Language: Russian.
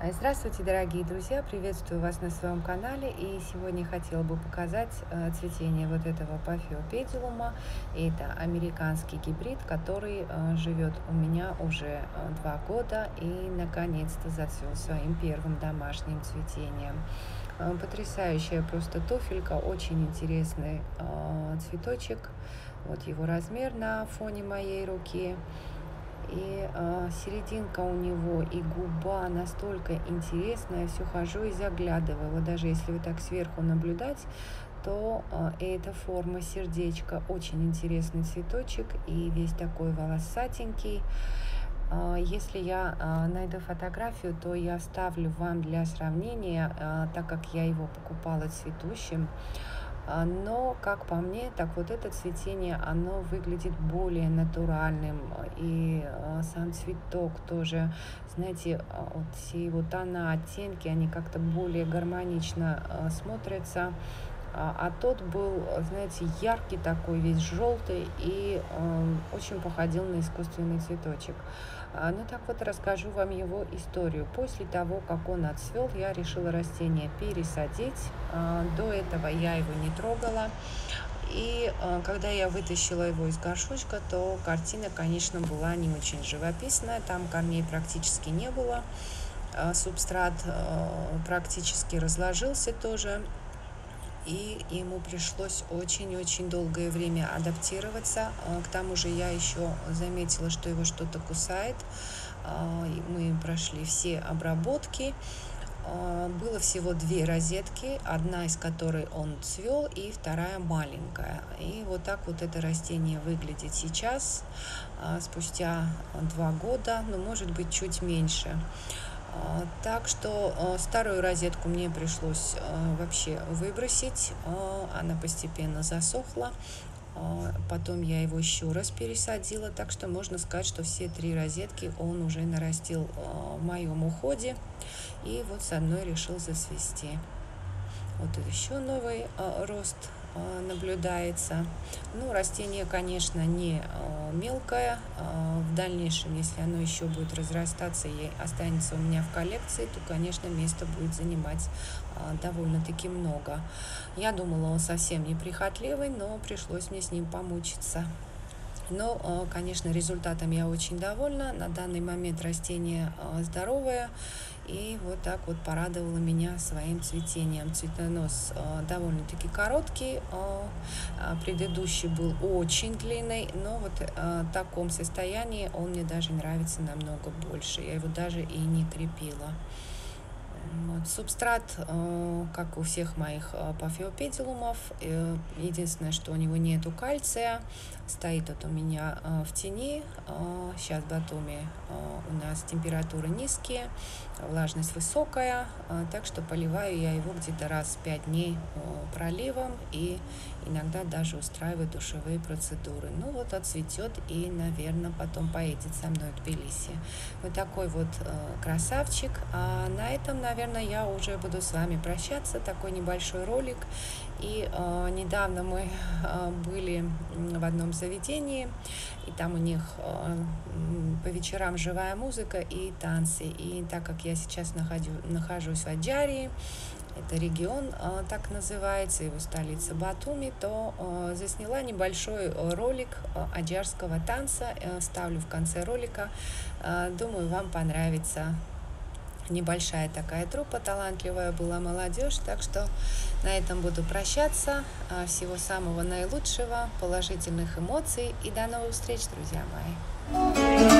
Э, здравствуйте, дорогие друзья! Приветствую вас на своем канале. И сегодня хотела бы показать э, цветение вот этого пафиопедилума. Это американский гибрид, который э, живет у меня уже два года и наконец-то зацвел своим первым домашним цветением. Потрясающая просто туфелька, очень интересный цветочек. Вот его размер на фоне моей руки и э, серединка у него и губа настолько интересная, все хожу и заглядываю. Вот даже если вы так сверху наблюдать, то э, эта форма сердечка очень интересный цветочек и весь такой волосатенький. Э, если я найду фотографию, то я оставлю вам для сравнения, так как я его покупала цветущим. А, но, как по мне, так вот это цветение, оно выглядит более натуральным. И а, сам цветок тоже, знаете, а, вот все его тона, оттенки, они как-то более гармонично смотрятся. А тот был, знаете, яркий такой, весь желтый и э, очень походил на искусственный цветочек. А, ну так вот расскажу вам его историю. После того, как он отцвел, я решила растение пересадить. А, до этого я его не трогала. И э, когда я вытащила его из горшочка, то картина, конечно, была не очень живописная. Там корней практически не было. Субстрат э, практически разложился тоже и ему пришлось очень-очень долгое время адаптироваться. А, к тому же я еще заметила, что его что-то кусает. А, мы прошли все обработки. А, было всего две розетки, одна из которой он цвел, и вторая маленькая. И вот так вот это растение выглядит сейчас, спустя два года, ну, может быть, чуть меньше. Так что а, старую розетку мне пришлось а, вообще выбросить. Она постепенно засохла. Потом я его еще раз пересадила, так что можно сказать, что все три розетки он уже нарастил в моем уходе. И вот с одной решил засвести. Вот еще новый рост Э, наблюдается. Ну, растение, конечно, не э, мелкое. Э, в дальнейшем, если оно еще будет разрастаться и останется у меня в коллекции, то, конечно, место будет занимать довольно-таки много. Я думала, он совсем неприхотливый, но пришлось мне с ним помучиться. Но, конечно, результатом я очень довольна. На данный момент растение здоровое и вот так вот порадовала меня своим цветением. Цветонос э, довольно-таки короткий, э, предыдущий был очень длинный, но вот э, в таком состоянии он мне даже нравится намного больше. Я его даже и не крепила. Субстрат, э, как у всех моих э, пафиопедилумов, э, единственное, что у него нету кальция, стоит вот у меня в тени, сейчас в Батуми у нас температуры низкие, влажность высокая, так что поливаю я его где-то раз в 5 дней проливом и иногда даже устраиваю душевые процедуры. Ну вот отцветет и, наверное, потом поедет со мной в Тбилиси. Вот такой вот красавчик. А на этом, наверное, я уже буду с вами прощаться. Такой небольшой ролик. И э, недавно мы э, были в одном заведении, и там у них э, по вечерам живая музыка и танцы. И так как я сейчас находю, нахожусь в Аджарии, это регион э, так называется, его столица Батуми, то э, засняла небольшой э, ролик аджарского танца, э, ставлю в конце ролика. Думаю, вам понравится небольшая такая трупа, талантливая была молодежь. Так что на этом буду прощаться. А, всего самого наилучшего, положительных эмоций и до новых встреч, друзья мои.